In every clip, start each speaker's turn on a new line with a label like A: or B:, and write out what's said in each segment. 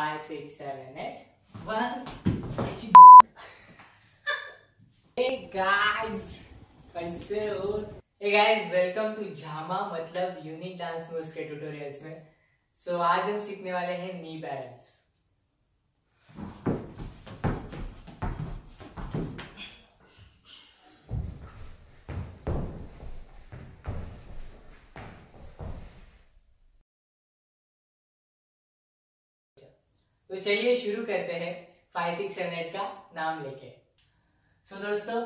A: five, six, seven, eight. One. hey guys, कैसे हो? Hey guys, welcome to Jama मतलब unique dance moves के tutorials में. so, आज हम सीखने वाले हैं नी बैलेंस. तो चलिए शुरू करते हैं फाइव सिक्स सेवन एट का नाम लेके। सो so, दोस्तों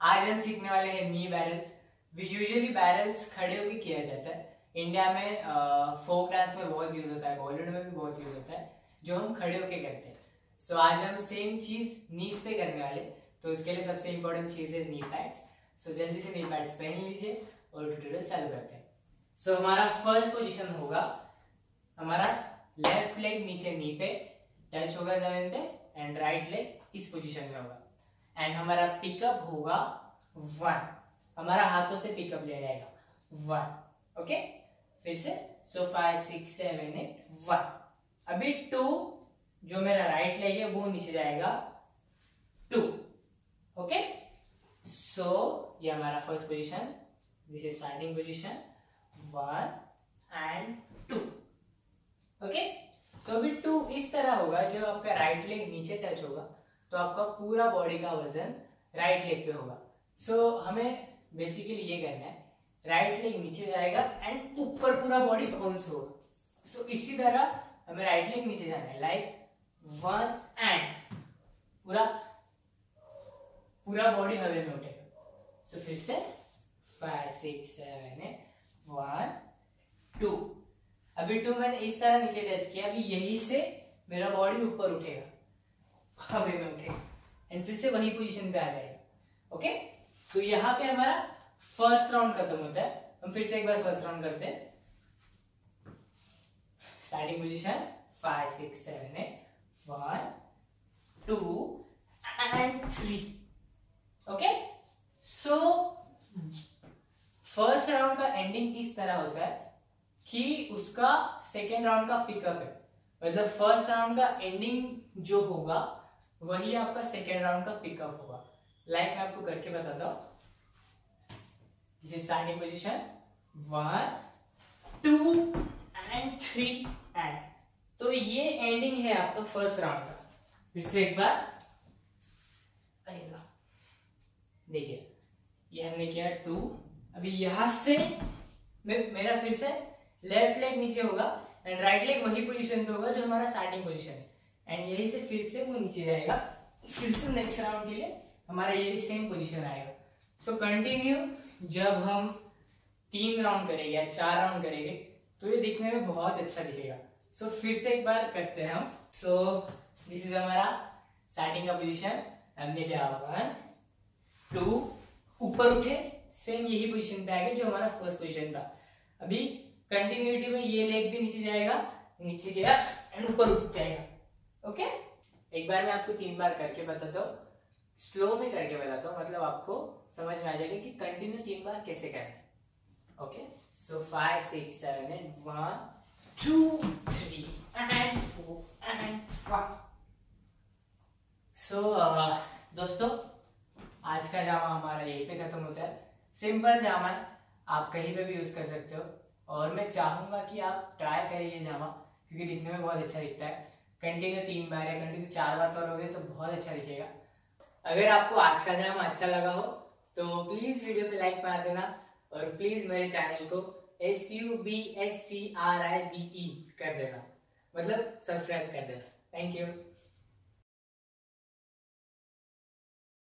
A: आज हम सीखने वाले हैं नी बैलेंस यूजुअली बैलेंस खड़े होकर किया जाता है। इंडिया में फोक डांस में बहुत यूज़ होता है बॉलीवुड में भी बहुत यूज़ होता है जो हम खड़े होके करते हैं। सो so, आज हम सेम चीज़ नीज पे करने वाले तो उसके लिए सबसे इंपॉर्टेंट चीज़ है नी पैड्स सो so, जल्दी से नी पैड्स पहन लीजिए और ट्यूटोरियल चालू करते हैं। सो so, हमारा फ़र्स्ट पोजिशन होगा हमारा लेफ़्ट लेग नीचे नी पे। टच होगा ज़मीन पे एंड राइट लेग इस पोजीशन में होगा। एंड हमारा पिकअप होगा वन हमारा हाथों से पिकअप लिया जाएगा वन ओके फिर से so five six seven eight one अभी टू जो मेरा राइट लेग है, वो नीचे जाएगा टू ओके सो ये हमारा first position this is starting position one and two okay so अभी टू इस तरह होगा जब आपका राइट लेग नीचे टच होगा तो आपका पूरा बॉडी का वज़न राइट लेग पे होगा। सो so, हमें बेसिकली ये करना है राइट लेग नीचे जाएगा एंड ऊपर पूरा बॉडी बाउंस होगा। सो so, इसी तरह हमें राइट लेग नीचे जाना है लाइक वन एंड पूरा पूरा बॉडी हवे में उठेगा सो so, फिर से five six seven eight one two अभी टू मैंने इस तरह नीचे टच किया, अभी यही से मेरा बॉडी ऊपर उठेगा। हवे में उठेगा। एंड फिर से वही पोजीशन पे आ जाएगा। ओके सो यहाँ पे हमारा फ़र्स्ट राउंड खत्म होता है। हम फिर से एक बार फ़र्स्ट राउंड करते हैं। Starting position five six seven eight one two and three okay so first round का एंडिंग इस तरह होता है। कि उसका सेकेंड राउंड का पिकअप है। मतलब फ़र्स्ट राउंड का एंडिंग जो होगा, वही आपका सेकेंड राउंड का पिकअप होगा। लाइक मैं आपको करके बताता हूँ। Is starting position one two and three and तो ये एंडिंग है आपका फ़र्स्ट राउंड का। फिर से एक बार। देखिए, ये हमने किया टू अभी यहाँ से मेरा फिर से लेफ़्ट लेग नीचे होगा एंड राइट लेग वही पोजीशन पे होगा जो हमारा स्टार्टिंग पोजीशन है। एंड यही से फिर से वो नीचे जाएगा। फिर से नेक्स्ट राउंड के लिए हमारा ये सेम पोजीशन आएगा। सो so, कंटिन्यू जब हम तीन राउंड करेंगे या चार राउंड करेंगे तो ये दिखने में बहुत अच्छा दिखेगा। सो so, फिर से एक बार करते हैं हम। सो दिस इज़ हमारा स्टार्टिंग का पोजिशन हमने क्या वन टू ऊपर उठे सेम यही पोजिशन पे आएगा जो हमारा फ़र्स्ट पोजिशन था। अभी कंटिन्यूटी में ये लेग भी नीचे जाएगा, नीचे गया एंड ऊपर उठ जाएगा। ओके एक बार मैं आपको तीन बार करके बताता हूँ। स्लो में करके बताता हूँ मतलब आपको समझ में आ जाएगा कि कंटिन्यू तीन बार कैसे करना okay so five six seven and one two three and four and five so दोस्तों, आज का जामा हमारा यहीं पे खत्म होता है। सिंपल जामा आप कहीं पे भी यूज़ कर सकते हो। और मैं चाहूँगा कि आप ट्राई करिए जामा, क्योंकि दिखने में बहुत अच्छा दिखता है। कंटिन्यू तीन बार या कंटिन्यू चार बार करोगे तो बहुत अच्छा दिखेगा। अगर आपको आज का जामा अच्छा लगा हो तो प्लीज़ वीडियो पे लाइक मार देना और प्लीज़ मेरे चैनल को S U B S C R I B E कर देना। मतलब सब्सक्राइब कर देना। Thank you